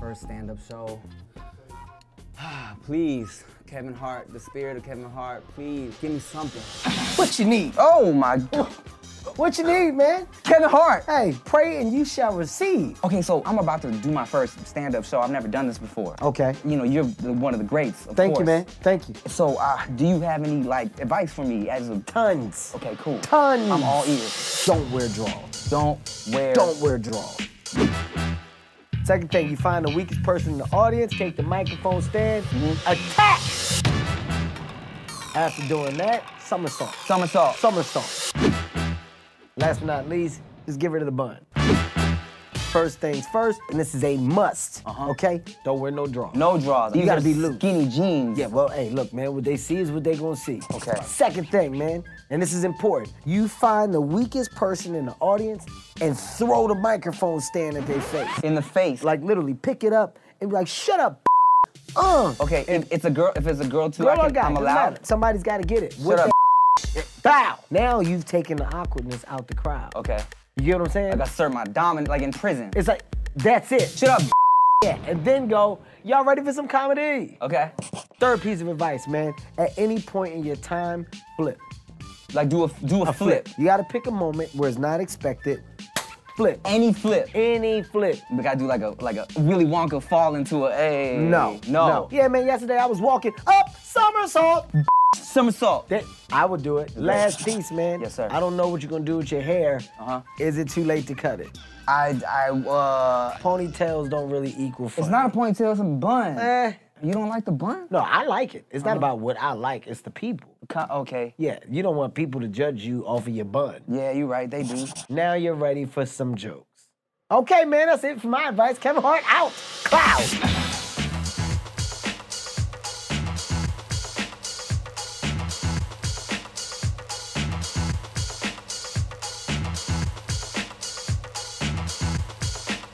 first stand-up show. please, Kevin Hart, the spirit of Kevin Hart, please give me something. What you need? Oh my God. What you need, man? Kevin Hart. Hey, pray and you shall receive. Okay, so I'm about to do my first stand-up show. I've never done this before. Okay. You know, you're one of the greats. Of Thank course. you, man. Thank you. So, uh, do you have any like advice for me as a? Tons. Okay, cool. Tons. I'm all ears. Don't wear draws. Don't wear. Don't wear draws. Second thing, you find the weakest person in the audience, take the microphone stand, Mm-hmm. attack. After doing that, somersault. Somersault. Somersault. Last but not least, just get rid of the bun. First things first, and this is a must. Okay? Don't wear no draws. No draws. You These gotta be loose. Skinny jeans. Yeah, well, hey, look, man, what they see is what they gonna see. Okay. Second thing, man, and this is important. You find the weakest person in the audience and throw the microphone stand at their face. In the face. Like literally pick it up and be like, shut up. Uh. Okay, if it's a girl, if it's a girl too, Girl I I'm allowed. matter. Somebody's gotta get it. Shut up. Bow. Now you've taken the awkwardness out the crowd. Okay. You get what I'm saying? Like I serve my dominant, like in prison. It's like, that's it. Shut up. Yeah, and then go, y'all ready for some comedy? Okay. Third piece of advice, man. At any point in your time, flip. Like do a do a, flip. You gotta pick a moment where it's not expected. Flip. Any flip. Any flip. We gotta do like a like a Willy Wonka fall into a a. No. No. Yeah, man, yesterday I was walking up somersault. Somersault. That, I would do it. Last piece, man. Yes, sir. I don't know what you're gonna do with your hair. Uh-huh. Is it too late to cut it? I I uh. Ponytails don't really equal fun. It's not a ponytail. It's a bun. Eh. You don't like the bun? No, I like it. It's not about what I like, it's the people. Okay. Yeah, you don't want people to judge you off of your bun. Yeah, you're right. They do. Now you're ready for some jokes. Okay, man, that's it for my advice. Kevin Hart out. Cloud.